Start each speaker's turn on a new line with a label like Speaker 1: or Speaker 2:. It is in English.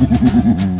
Speaker 1: Boom.